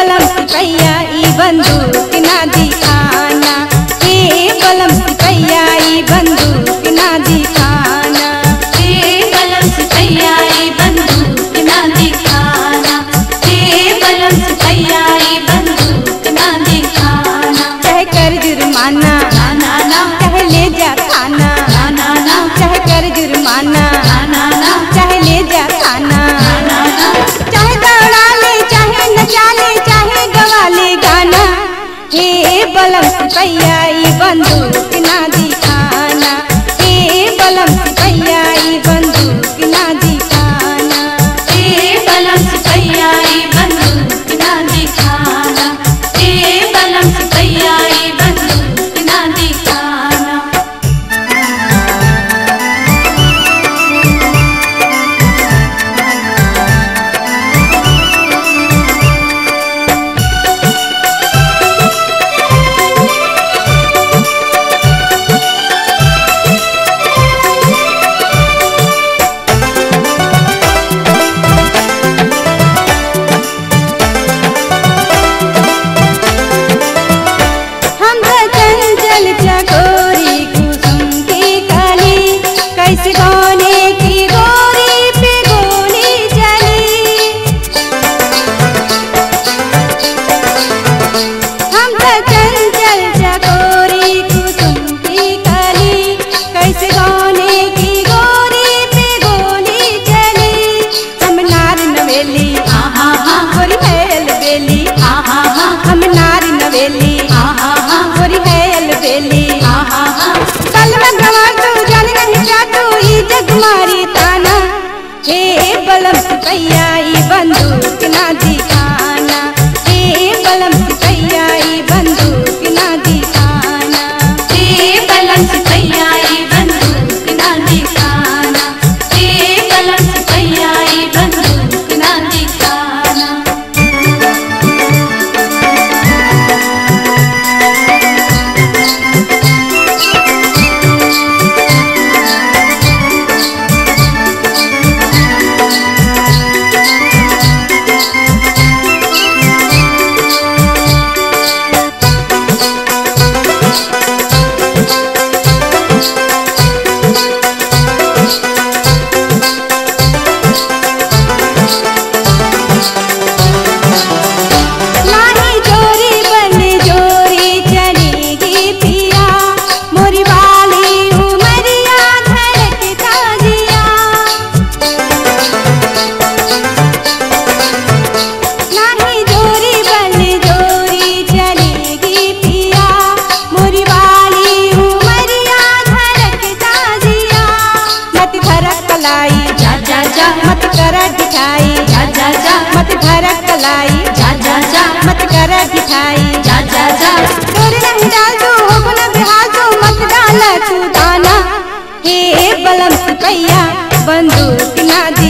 कलम सिपैया ई बंदूक ना दिखा भैया बंदूक ना दिखाना ए बलम भैया बंदूक ना दिखाना जल चकोरी कुसुम की कली कैसे गोने की गोरी पे गोली चली हम तक कैया बंदूक ना कलाई। जा जा जा, मत कर दिखाई जा जा जा, मत भर कलाई। जा जा जा, मत कर दिखाई जा जा जा तोर रंग दो हो बना बिहार बिहाजो, मत डाला तू दाना हे बलम सुकैया, बंदूक ना दे।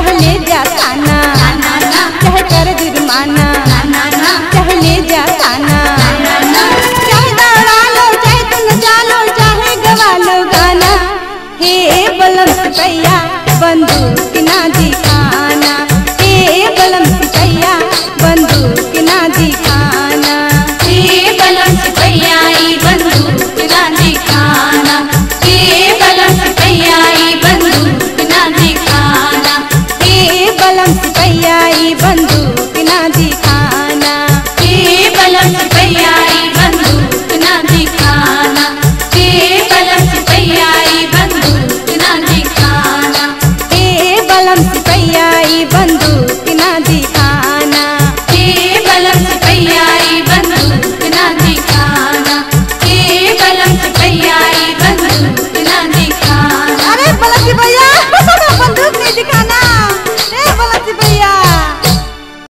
तैया बंदूक ना दिखा।